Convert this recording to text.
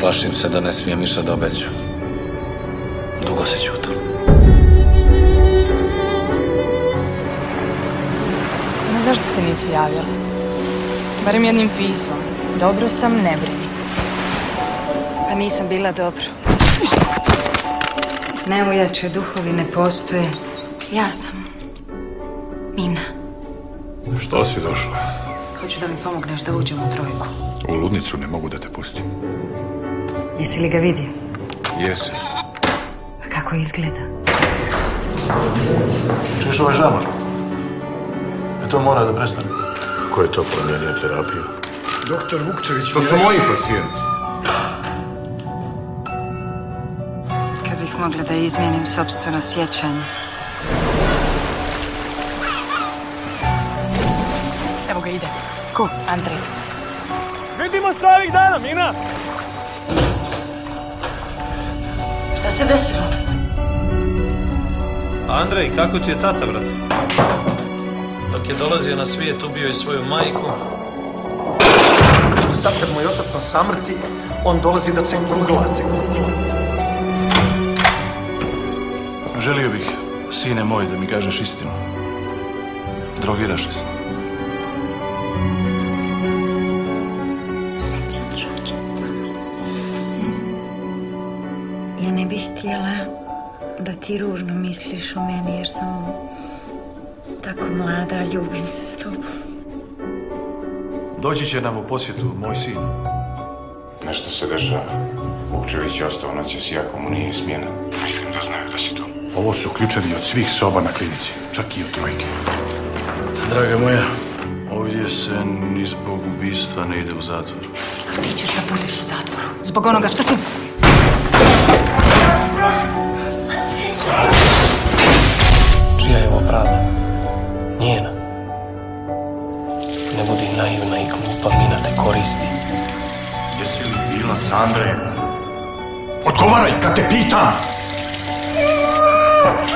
Plašim se da ne smijem ništa da obećam. Dugo se ćutam. No zašto se nisi javila? Barem jednim pismom. Dobro sam, ne brini. Pa nisam bila dobro. Neujače duhovi ne postoje. Ja sam. Mina. Što si došla? Hoću da mi pomogneš da uđem u trojku. U ludnicu ne mogu da te pustim. Jesi li ga vidio? Jesi. A kako izgleda? Čuješ ovaj žamor? E to mora da prestane. Ko je to promijenio terapiju? Doktor Vukčević To su moji pacijenti. Kad bih mogla da izmijenim sobstveno sjećanje. Evo ga ide. Ko? Andrej. Vidimo se ovih dana, Mina! Šta se desilo? Andrej, kako ti je tata, brat? Dok je dolazio na svijet, ubio je svoju majku. Sad kad moj otac na samrti, on dolazi da se glasi. Želio bih, sine moj, da mi kažeš istinu. Drogiraš li se? Ja ne bih htjela da ti ružno misliš o meni jer sam tako mlada, ljubim se s tobom. Doći će nam u posjetu moj sin. Nešto se dešava. Vukčević je ostao noćas iako mu nije smjena. Mislim da znaju da si tu. Ovo su ključevi od svih soba na klinici. Čak i od trojke. Draga moja, ovdje se ni zbog ubistva ne ide u zatvor. Ti ćeš da budeš u zatvoru. Zbog onoga što si... Čija je ovo pravda? Njena. Ne budi naivna i glupa, Mina te koristi. Jesi li bila s Andrejem? Odgovaraj kad te pitam! Oh,